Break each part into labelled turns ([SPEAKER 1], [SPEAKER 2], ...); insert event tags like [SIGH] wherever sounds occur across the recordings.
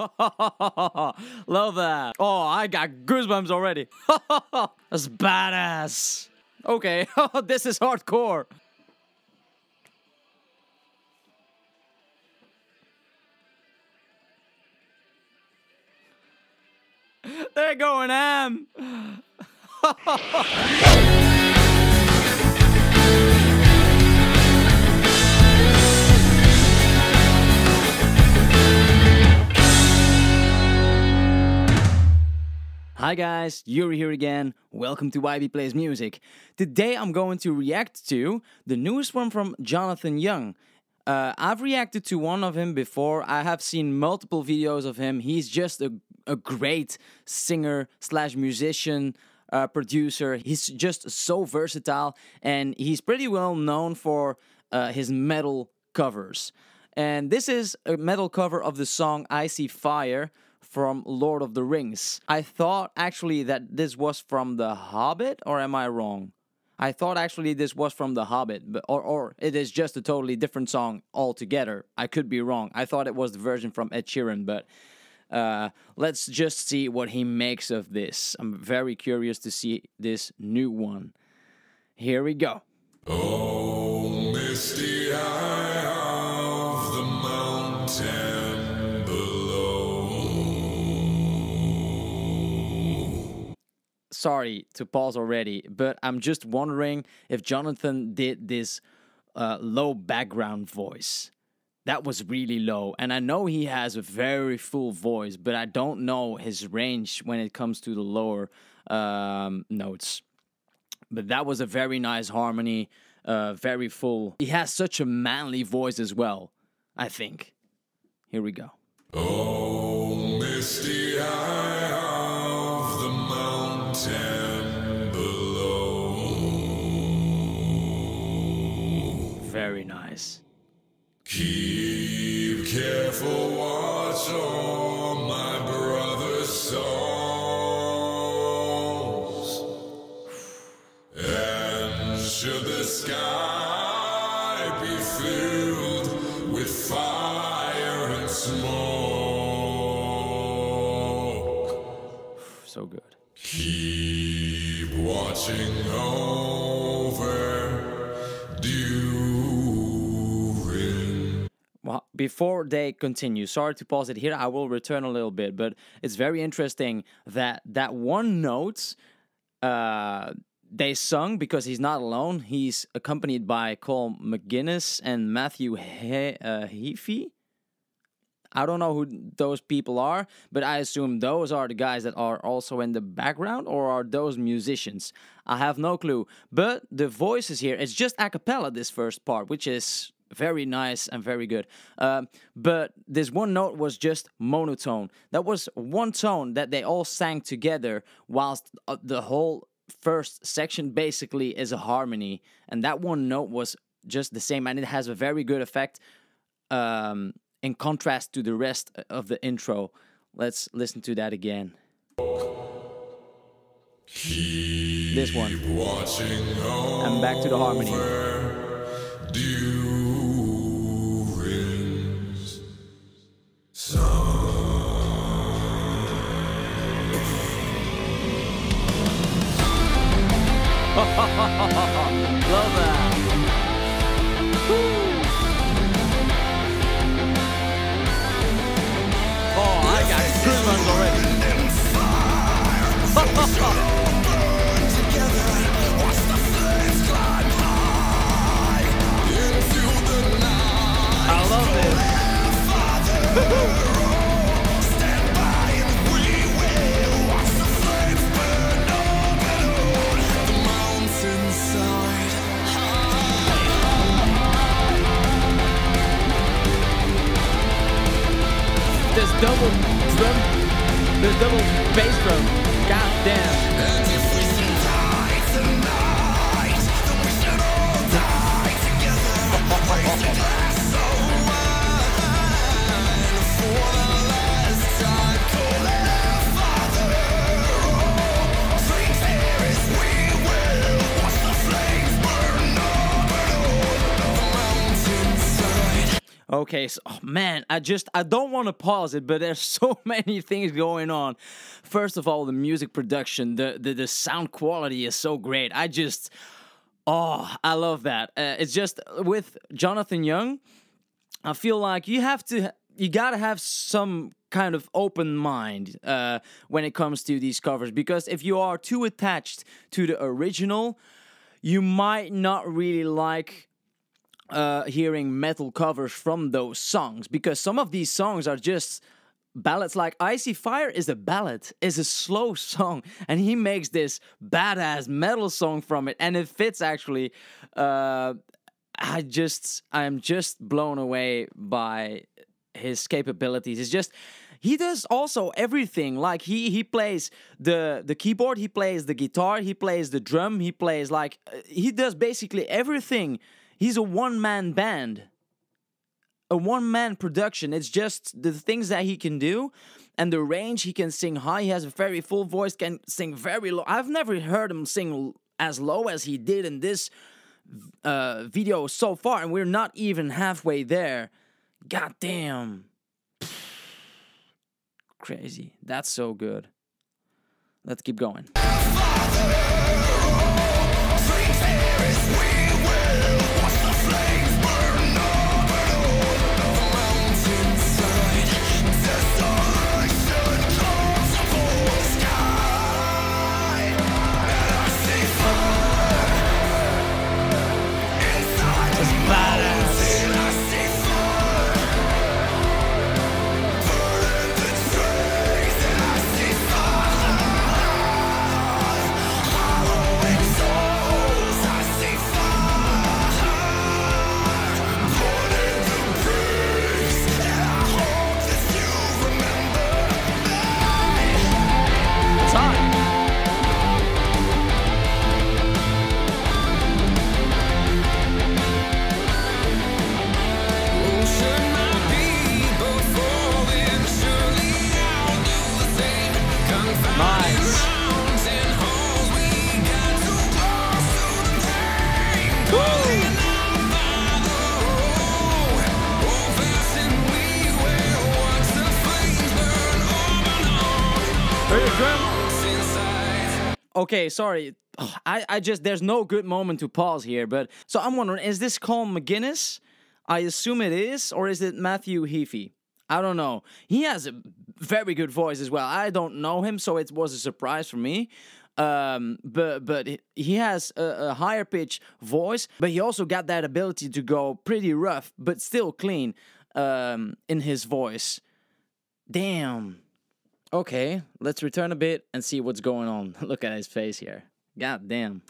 [SPEAKER 1] [LAUGHS] Love that. Oh, I got goosebumps already. [LAUGHS] That's badass. Okay, [LAUGHS] this is hardcore. They're going ham. Hi guys, Yuri here again. Welcome to YB Plays Music. Today I'm going to react to the newest one from Jonathan Young. Uh, I've reacted to one of him before. I have seen multiple videos of him. He's just a, a great singer slash musician, uh, producer. He's just so versatile and he's pretty well known for uh, his metal covers. And this is a metal cover of the song I See Fire from Lord of the Rings. I thought actually that this was from The Hobbit, or am I wrong? I thought actually this was from The Hobbit, but, or, or it is just a totally different song altogether. I could be wrong. I thought it was the version from Ed Sheeran, but uh, let's just see what he makes of this. I'm very curious to see this new one. Here we go.
[SPEAKER 2] Oh, misty
[SPEAKER 1] sorry to pause already, but I'm just wondering if Jonathan did this uh, low background voice. That was really low, and I know he has a very full voice, but I don't know his range when it comes to the lower um, notes. But that was a very nice harmony, uh, very full. He has such a manly voice as well, I think. Here we go.
[SPEAKER 2] Oh, misty eye
[SPEAKER 1] Nice.
[SPEAKER 2] Keep careful watch on my brother's souls. And should the sky be filled with fire and smoke,
[SPEAKER 1] So good.
[SPEAKER 2] keep watching over
[SPEAKER 1] before they continue, sorry to pause it here. I will return a little bit, but it's very interesting that that one note uh, they sung because he's not alone. He's accompanied by Colm McGuinness and Matthew he- uh, Heafy. I don't know who those people are, but I assume those are the guys that are also in the background, or are those musicians? I have no clue. But the voices here, it's just a cappella, this first part, which is very nice and very good. Um, but this one note was just monotone. That was one tone that they all sang together, whilst uh, the whole first section basically is a harmony. And that one note was just the same, and it has a very good effect um, in contrast to the rest of the intro. Let's listen to that again.
[SPEAKER 2] Keep
[SPEAKER 1] This one.
[SPEAKER 2] watching
[SPEAKER 1] And back to the harmony. double drum, the double bass drum. God damn. Tonight, [LAUGHS] Okay, so oh, man, I just I don't want to pause it, but there's [LAUGHS] so many things going on. First of all, the music production, the the, the sound quality is so great. I just oh, I love that. Uh, it's just with Jonathan Young, I feel like you have to you got to have some kind of open mind uh, when it comes to these covers because if you are too attached to the original, you might not really like uh, hearing metal covers from those songs because some of these songs are just ballads. Like I See Fire is a ballad is a slow [LAUGHS] song and he makes this badass metal song from it and it fits actually. Uh i just i'm just blown away by his capabilities. It's just he does also everything. Like he he plays the the keyboard he plays the guitar he plays the drum he plays like uh, he does basically everything he's a one man band a one man production. It's just the things that he can do and the range. He can sing high. He has a very full voice, can sing very low. I've never heard him sing as low as he did in this uh, video so far, and we're not even halfway there. God damn. Crazy. That's so good. Let's keep going. Just Okay, sorry. I, I just there's no good moment to pause here, but so I'm wondering, is this Colm McGuinness? I assume it is, or is it Matthew Heafy? I don't know. He has a very good voice as well. I don't know him, so it was a surprise for me. Um, but but he- he has a, a higher pitch voice, but he also got that ability to go pretty rough, but still clean um, in his voice. Damn. Okay, let's return a bit and see what's going on. [LAUGHS] Look at his face here. God damn.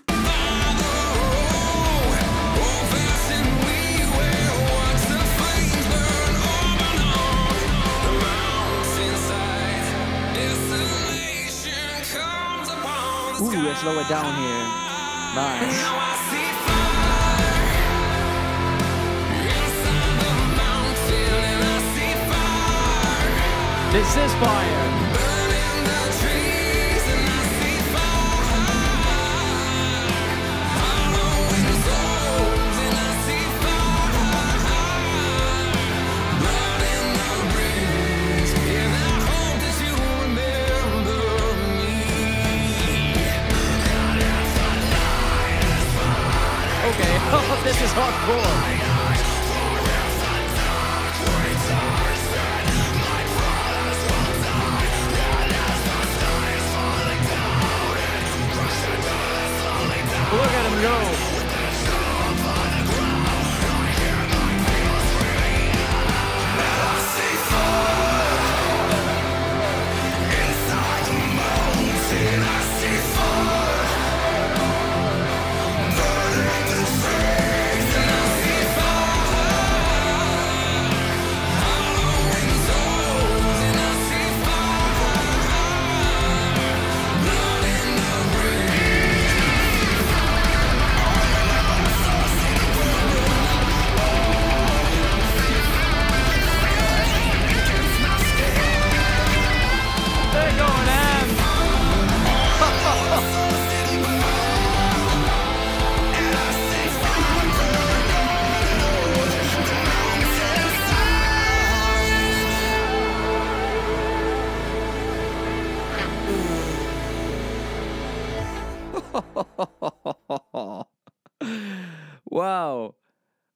[SPEAKER 1] Ooh, let's slow it down here. Nice. This is fire. This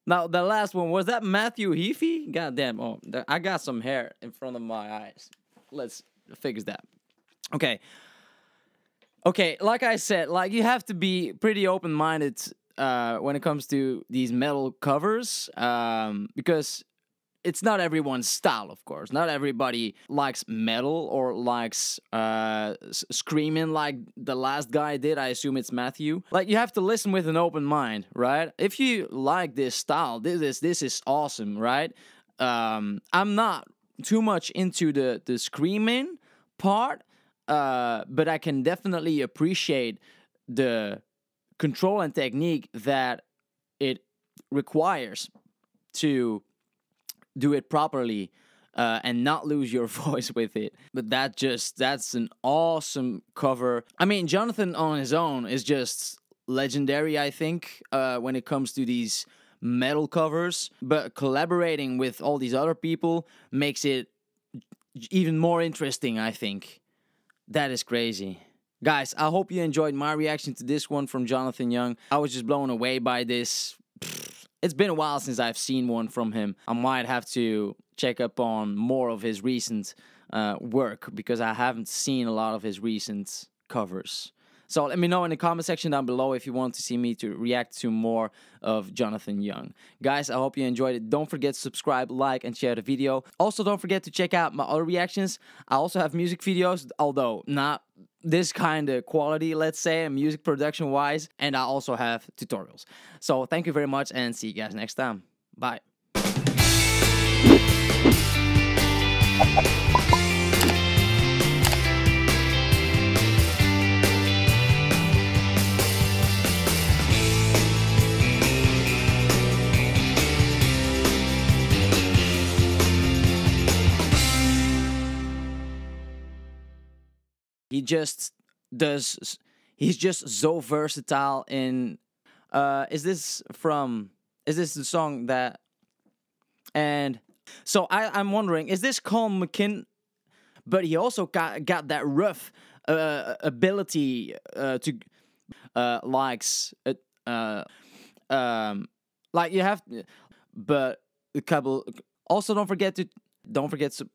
[SPEAKER 1] Now the last one was that Matthew Heafy. God damn! Oh, I got some hair in front of my eyes. Let's fix that. Okay. Okay, like I said, like you have to be pretty open-minded uh, when it comes to these metal covers, um, because it's not everyone's style, of course. Not everybody likes metal or likes uh, screaming like the last guy did. I assume it's Matthew. Like you have to listen with an open mind, right? If you like this style, this is this is awesome, right? Um, I'm not too much into the the screaming part, uh, but I can definitely appreciate the control and technique that it requires to do it properly uh, and not lose your [LAUGHS] voice with it. But that just that's an awesome cover. I mean, Jonathan on his own is just legendary. I think uh, when it comes to these metal covers, but collaborating with all these other people makes it even more interesting. I think that is crazy. Guys, I hope you enjoyed my reaction to this one from Jonathan Young. I was just blown away by this. It's been a while since I've seen one from him. I might have to check up on more of his recent uh, work because I haven't seen a lot of his recent covers. So let me know in the comment section down below if you want to see me to react to more of Jonathan Young. Guys, I hope you enjoyed it. Don't forget to subscribe, like, and share the video. Also, don't forget to check out my other reactions. I also have music videos, although not this kind of quality, let's say, music production wise. And I also have tutorials. So thank you very much and see you guys next time. Bye. Just does he's just so versatile in uh is this from is this the song that and so i i'm wondering is this colin mckin but he also got got that rough uh ability uh to uh likes uh, uh um like you have but a couple also don't forget to don't forget to